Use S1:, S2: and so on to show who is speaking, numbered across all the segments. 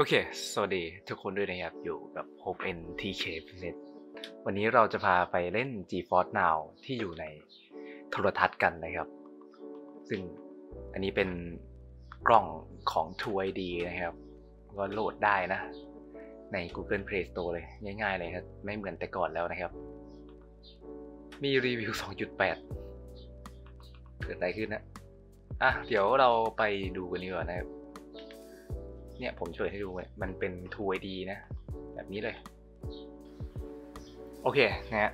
S1: โอเค สวัสดีทุกคนด้วยนะครับ อยู่กับ Hope N TK Present วันนี้เราจะพาไปเล่น GeForce Now ที่อยู่ในโทรทัศน์กันนะครับ ซึ่งอันนี้เป็นกล้องของ True ID นะครับ ก็โหลดได้นะ ใน Google Play Store เลยง่ายๆเลยครับ ไม่เหมือนแต่ก่อนแล้วนะครับ มีรีวิว 2.8 เกิดอะไรขึ้นนะ อะ เดี๋ยวเราไปดูกันดีกว่านะครับ เนี่ยผมช่วยให้ดูเนี่ยมันเป็น True ID นะ แบบนี้เลย โอเคนะฮะ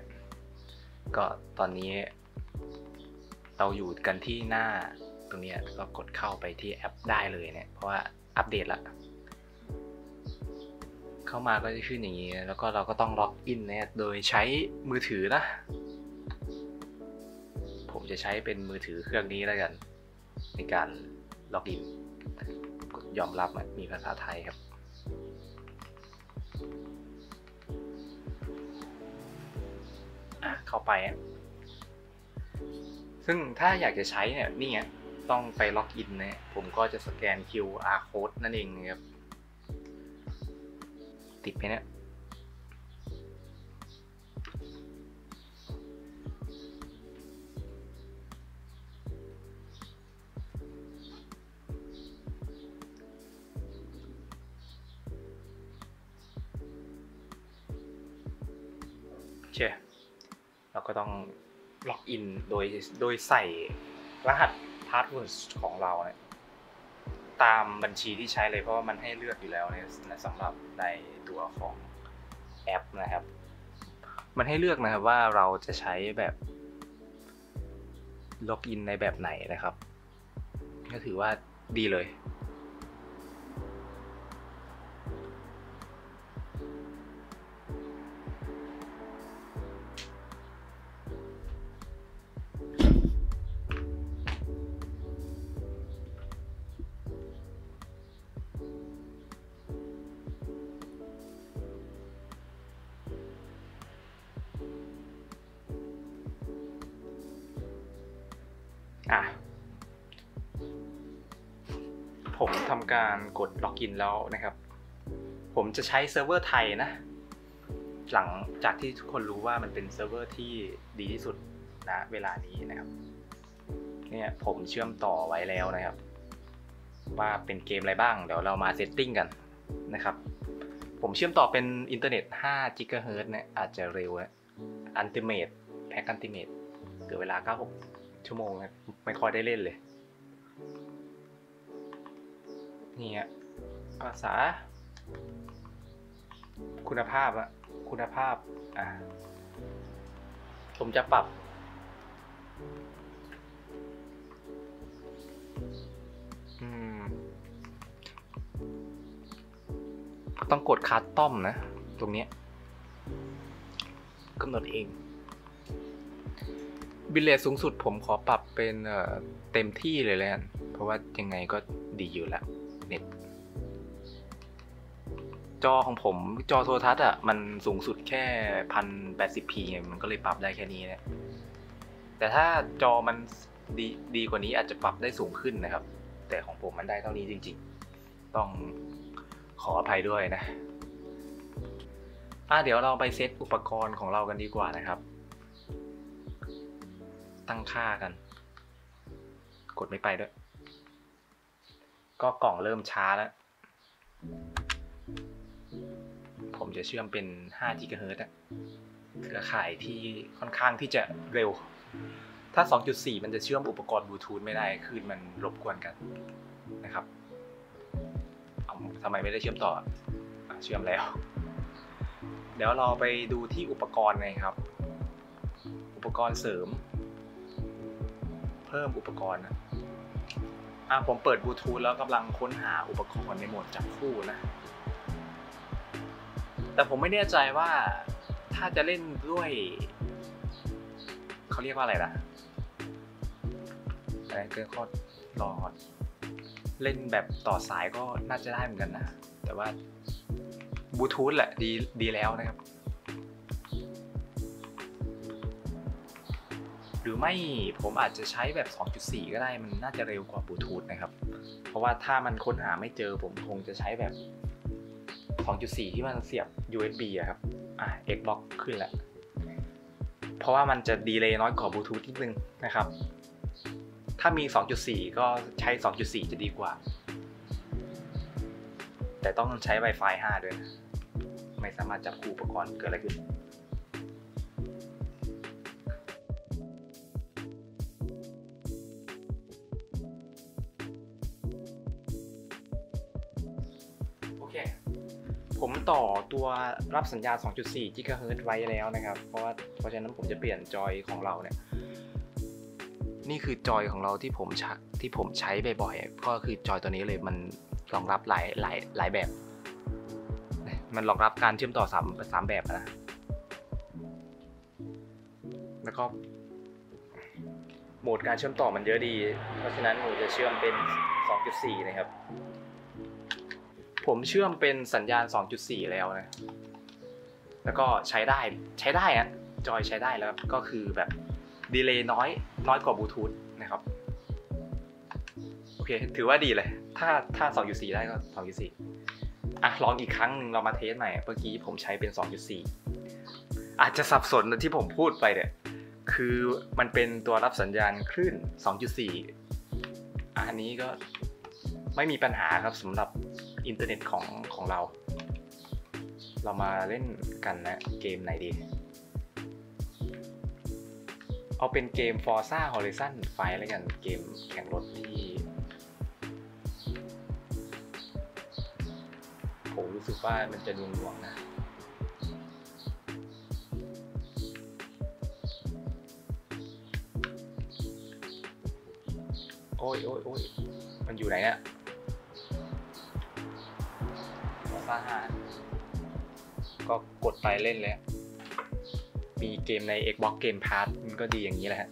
S1: ก็ตอนนี้ เราอยู่กันที่หน้าตรงนี้ก็กดเข้าไปที่แอปได้เลยเนี่ย เพราะว่าอัปเดตละเข้ามาก็จะขึ้นอย่างนี้ แล้วก็เราก็ต้องล็อกอินนะโดยใช้มือถือนะ ผมจะใช้เป็นมือถือเครื่องนี้แล้วกัน ในการล็อกอิน ยอมรับมีภาษาไทยครับ เข้าไป ซึ่งถ้าอยากจะใช้เนี่ยนี่ไงต้องไปล็อกอินนะผมก็จะสแกน QR code นั่นเองนะครับ ติดไหมเนี่ย ซึ่งเราก็ต้องล็อกอินโดยโดยใส่รหัส password ของเราเนี่ยตามบัญชีที่ใช้เลยเพราะว่ามันให้เลือกอยู่แล้วเนี่ยสำหรับในตัวของแอปนะครับ มันให้เลือกนะครับว่าเราจะใช้แบบล็อกอินในแบบไหนนะครับ ก็ถือว่าดีเลย การกดล็อกอินแล้วนะครับ ผมจะใช้เซิร์ฟเวอร์ไทยนะ หลังจากที่ทุกคนรู้ว่ามันเป็นเซิร์ฟเวอร์ที่ดีที่สุดนะเวลานี้นะครับ เนี่ยผมเชื่อมต่อไว้แล้วนะครับ ว่าเป็นเกมอะไรบ้าง เดี๋ยวเรามา setting กันนะครับ ผมเชื่อมต่อเป็นอินเทอร์เน็ต5 GHz เนี่ยอาจจะเร็วนะ Ultimate pack Ultimate เกิดเวลา 96 ชั่วโมงนะไม่ค่อยได้เล่นเลย นี่ฮะภาษา คุณภาพอะคุณภาพอ่าผมจะปรับ อืม ต้องกดคัสตอมนะ ตรงเนี้ยกำหนดเองบิลเลตสูงสุดผมขอปรับเป็นเต็มที่เลยแล้วเพราะว่ายังไงก็ดีอยู่แล้ว น็ตจอของผมจอโทรทัศน์อะ มันสูงสุดแค่พันแปดสิบพีมันก็เลยปรับได้แค่นี้นะแต่ถ้าจอมันดีดีกว่านี้อาจจะปรับได้สูงขึ้นนะครับ แต่ของผมมันได้เท่านี้จริง ๆ ต้องขออภัยด้วยนะอะเดี๋ยวเราไปเซตอุปกรณ์ของเรากันดีกว่านะครับ ตั้งค่ากัน กดไม่ไปด้วย ก็กล่องเริ่มช้าแล้ว ผมจะเชื่อมเป็น5 GHz อะเครือข่ายที่ค่อนข้างที่จะเร็ว ถ้า 2.4 มันจะเชื่อมอุปกรณ์บลูทูธไม่ได้คลื่นมันรบกวนกันนะครับทำไมไม่ได้เชื่อมต่ออเชื่อมแล้ว เดี๋ยวเราไปดูที่อุปกรณ์เลยครับ อุปกรณ์เสริม เพิ่มอุปกรณ์นะ อะผมเปิดบลูทูธแล้วกำลังค้นหาอุปกรณ์ในโหมดจับคู่นะ แต่ผมไม่แน่ใจว่าถ้าจะเล่นด้วยเขาเรียกว่าอะไรนะอะไรเกินข้อรอเล่นแบบต่อสายก็น่าจะได้เหมือนกันนะ แต่ว่าบลูทูธแหละดีดีแล้วนะครับ หรือไม่ผมอาจจะใช้แบบ 2.4 ก็ได้มันน่าจะเร็วกว่าบลูทูธนะครับ เพราะว่าถ้ามันค้นหาไม่เจอผมคงจะใช้แบบ 2.4 ที่มันเสียบ USB อะครับ อะ Xbox ขึ้นแล้ว เพราะว่ามันจะดีเลย์น้อยกว่าบลูทูธนิดนึงนะครับ ถ้ามี 2.4 ก็ใช้ 2.4 จะดีกว่า แต่ต้องใช้ Wi-Fi 5 ด้วยนะ ไม่สามารถจับคู่อุปกรณ์เกิดอะไรขึ้น ต่อตัวรับสัญญาณ 2.4 GHz ไว้แล้วนะครับ เพราะว่าเพราะฉะนั้นผมจะเปลี่ยนจอยของเราเนี่ย นี่คือจอยของเราที่ผมใช้ที่ผมใช้บ่อยๆ ก็คือจอยตัวนี้เลยมันรองรับหลายหลายหลายแบบ มันรองรับการเชื่อมต่อสามสามแบบนะ แล้วก็โหมดการเชื่อมต่อมันเยอะดี เพราะฉะนั้นผมจะเชื่อมเป็น 2.4 นะครับ ผมเชื่อมเป็นสัญญาณ 2.4 แล้วนะ แล้วก็ใช้ได้ใช้ได้อะจอยใช้ได้แล้วก็คือแบบดีเลย์น้อยน้อยกว่าบลูทูธนะครับ โอเค ถือว่าดีเลย ถ้าถ้า 2.4 ได้ก็ 2.4 อะ ลองอีกครั้งหนึ่งเรามาเทสใหม่ เมื่อกี้ผมใช้เป็น 2.4 อาจจะสับสนที่ผมพูดไปเนี่ย คือมันเป็นตัวรับสัญญาณคลื่น 2.4 อันนี้ก็ไม่มีปัญหาครับสำหรับ อินเทอร์เน็ตของของเรา เรามาเล่นกันนะเกมไหนดี เอาเป็นเกม Forza Horizon ไฟแล้วกันเกมแข่งรถที่ผมรู้สึกว่ามันจะดวงดวงนะ โอ้ยโอ้ยโอ้ยมันอยู่ไหนเนี่ ยซ่าห้าก็กดไปเล่นเลย มีเกมใน Xbox Game Pass มันก็ดีอย่างนี้แหละฮะ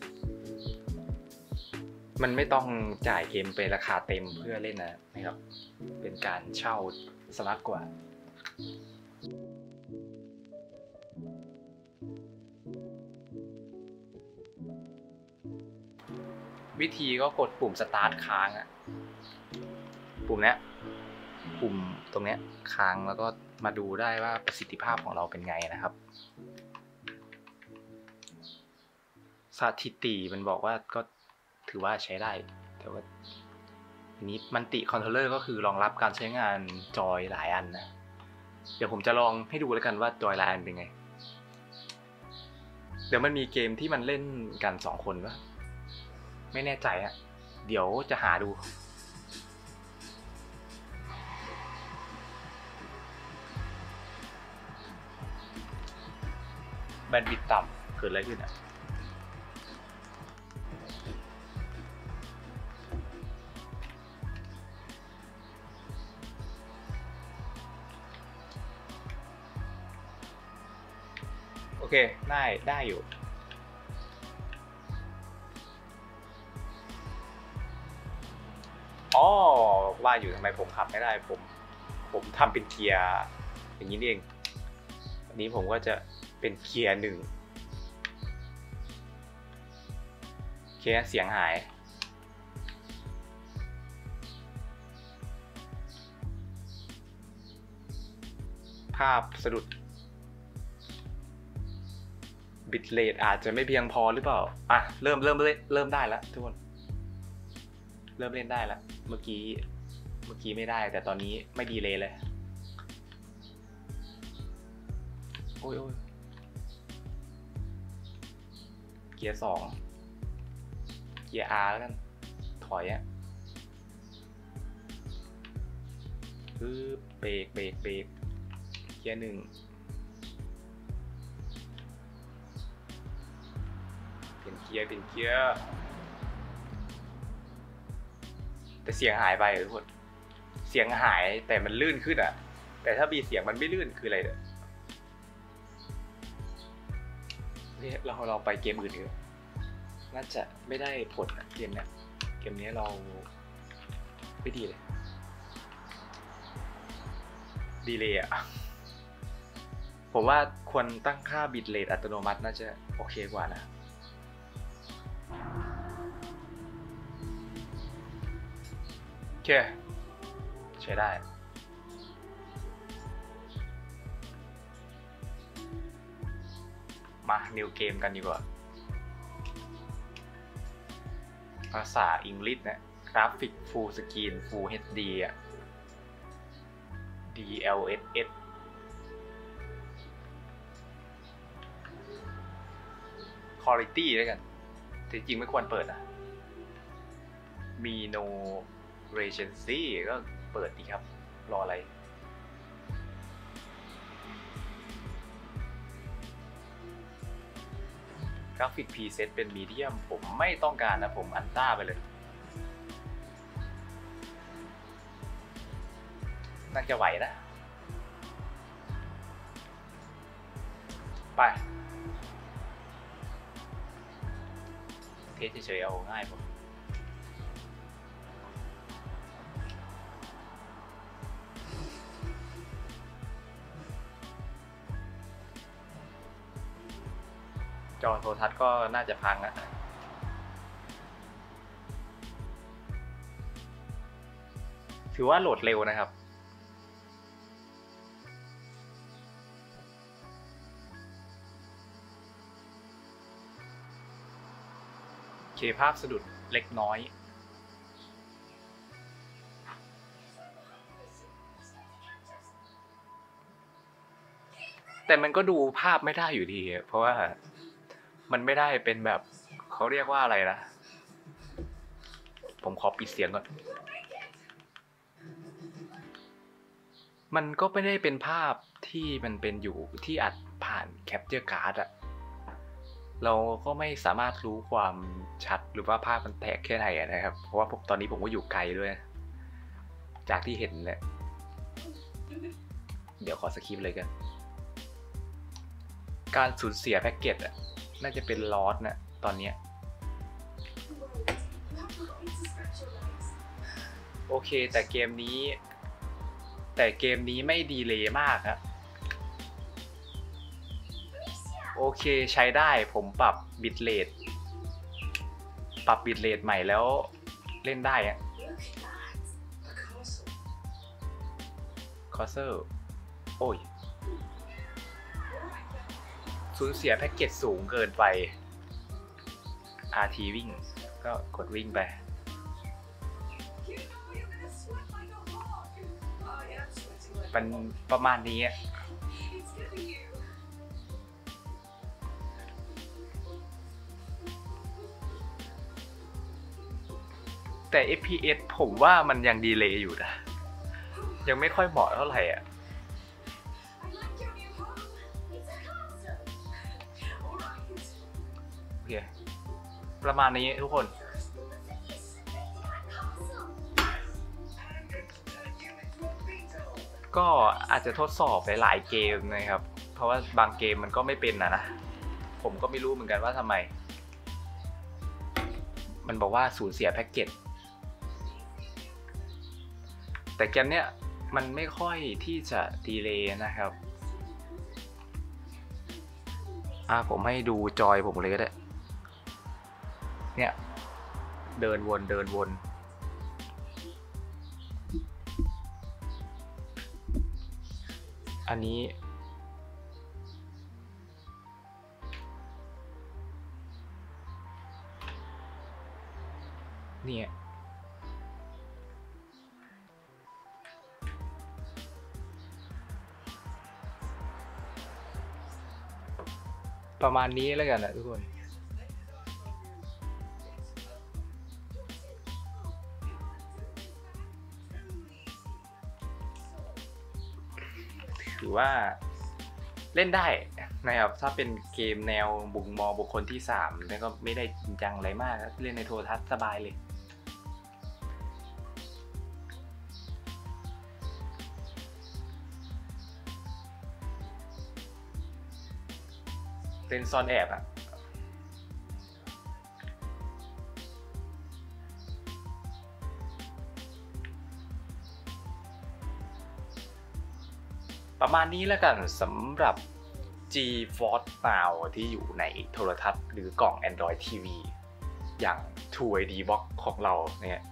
S1: มันไม่ต้องจ่ายเกมเป็นราคาเต็มเพื่อเล่นนะนะครับ เป็นการเช่าสมัครกว่าวิธีก็กดปุ่ม start ค้างอะปุ่มเนี้ยปุ่ม ตรงเนี้ยค้างแล้วก็มาดูได้ว่าประสิทธิภาพของเราเป็นไงนะครับ สถิติมันบอกว่าก็ถือว่าใช้ได้ แต่ว่าทีนี้มันติคอนโทรลเลอร์ก็คือรองรับการใช้งานจอยหลายอันนะ เดี๋ยวผมจะลองให้ดูแล้วกันว่าจอยหลายอันเป็นไง เดี๋ยวมันมีเกมที่มันเล่นกันสองคนปะไม่แน่ใจอะเดี๋ยวจะหาดู บนด์วิดต์ต่ำเกิดอะไรขึ้นอะโอเค ได้ ได้อยู่อ๋อว่าอยู่ทำไมผมขับไม่ได้ผม ผมทำเป็นเกียร์อย่างนี้นี่เอง อันนี้ผมก็จะ เป็นเกียร์หนึ่งเคเสียงหาย ภาพสะดุด บิตเรทอาจจะไม่เพียงพอหรือเปล่า อะ เริ่มเริ่มเล่นเริ่มได้แล้วทุกคน เริ่มเล่นได้แล้ว เมื่อกี้ เมื่อกี้ไม่ได้ แต่ตอนนี้ไม่ดีเลยเลย โอ้ยโอ้ย กียร์สองเกียร์ R แล้วกัน ถอยอะคือเบรกเบรกเบรกเกียร์หนึ่งเปลี่ยนเกียร์เปลี่ยนเกียร์แต่เสียงหายไปทุกคนเสียงหายแต่มันลื่นขึ้นอะแต่ถ้ามีเสียงมันไม่ลื่นคืออะไรเนี่ยเราเราไปเกมอื่นดีกว่าน่าจะไม่ได้ผลนะเกมเนี้ยเกมนี้เราไม่ดีเลยดีเลยอะผมว่าควรตั้งค่าบิตเรทอัตโนมัติน่าจะโอเคกว่านะ โอเค ใช้ได้ มา new game กันดีกว่า ภาษาอังกฤษนะกราฟิก full screen full HD อะ DLSS quality ด้วยกันแต่จริงไม่ควรเปิดนะ มี no recency ก็เปิดดีครับ รออะไร กราฟิก preset เป็น medium ผมไม่ต้องการนะผมอันต้าไปเลยน่าจะไหวนะ ไป test เฉยๆเอาง่ายผม จอโทรทัศน์ก็น่าจะพังอะถือว่าโหลดเร็วนะครับ เคภาพสะดุดเล็กน้อย แต่มันก็ดูภาพไม่ได้อยู่ดี เพราะว่า มันไม่ได้เป็นแบบเขาเรียกว่าอะไรนะผมขอปิดเสียงก่อน มันก็ไม่ได้เป็นภาพที่มันเป็นอยู่ที่อัดผ่าน capture card อะเราก็ไม่สามารถรู้ความชัดหรือว่าภาพมันแตกแค่ไหนนะครับ เพราะว่าผมตอนนี้ผมก็อยู่ไกลด้วย จากที่เห็นเนี่ยเดี๋ยวขอ skip เลยกัน การสูญเสียแพ็กเกจอะ น่าจะเป็น loss นะตอนเนี้ยโอเค แต่เกมนี้ แต่เกมนี้ไม่ดีเลยมากครับโอเคใช้ได้ผมปรับ bitrateปรับบิตเรทใหม่แล้วเล่นได้อะคอเซอร์ โอ้ย สูญเสียแพ็กเกจสูงเกินไป RT วิ่ง ก็กดวิ่งไปมันประมาณนี้แต่ FPS ผมว่ามันยังดีเลย์อยู่นะ ยังไม่ค่อยเหมาะเท่าไหร่อะ ประมาณนี้ทุกคน ก็อาจจะทดสอบหลายๆเกมนะครับ เพราะว่าบางเกมมันก็ไม่เป็นนะนะ ผมก็ไม่รู้เหมือนกันว่าทำไม มันบอกว่าสูญเสียแพ็กเกจ แต่เกมเนี้ยมันไม่ค่อยที่จะดีเลย์นะครับ อ่าผมให้ดูจอยผมเลยก็ได้ เนี่ย เดินวนเดินวน อันนี้ เนี่ยประมาณนี้แล้วกันนะทุกคน ว่าเล่นได้นะครับถ้าเป็นเกมแนวบุงมอบุคคลที่3แล้วก็ไม่ได้จริงจังอะไรมากเล่นในโทรทัศน์สบายเลยเล่นซ่อนแอบอะ ประมาณนี้แล้วกันสำหรับ G Force Now ที่อยู่ในโทรทัศน์หรือกล่อง Android TV อย่าง True ID Box ของเราเนี่ย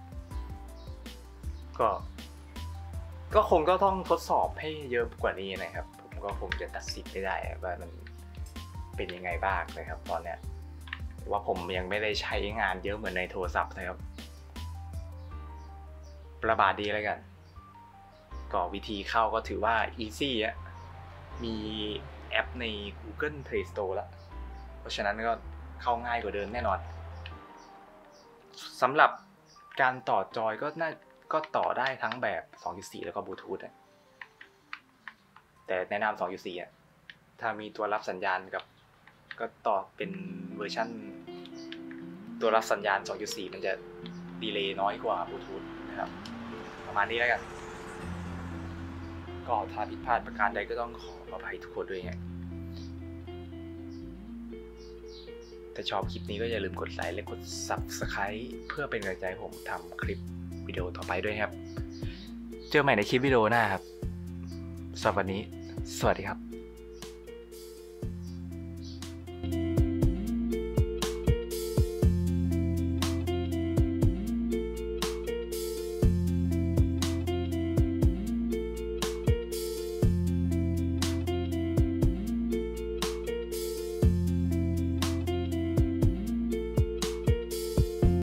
S1: ก็ก็คงก็ต้องทดสอบให้เยอะกว่านี้นะครับ ผมก็คงจะตัดสินไม่ได้ว่ามันเป็นยังไงบ้างนะครับ ตอนเนี้ยว่าผมยังไม่ได้ใช้งานเยอะเหมือนในโทรศัพท์นะครับ ประบาดดีแล้วกัน ก็วิธีเข้าก็ถือว่า easy อะมีแอปใน Google Play Store แล้ว เพราะฉะนั้นก็เข้าง่ายกว่าเดิมแน่นอนสำหรับการต่อจอยก็น่าก็ต่อได้ทั้งแบบ 2.4 แล้วก็บลูทูธอะแต่แนะนำ2.4อะถ้ามีตัวรับสัญญาณกับ ก็ต่อเป็นเวอร์ชันตัวรับสัญญาณ 2.4 มันจะดีเลย์น้อยกว่าบลูทูธนะครับ ประมาณนี้แล้วกัน ก็ถ้าผิดพลาดประการใดก็ต้องขออภัยทุกคนด้วยไงถ้าชอบคลิปนี้ก็อย่าลืมกดไลค์และกด Subscribe เพื่อเป็นกำลังใจผมทำคลิปวิดีโอต่อไปด้วยครับ เจอใหม่ในคลิปวิดีโอหน้าครับสำหรับวันนี้ สวัสดีครับ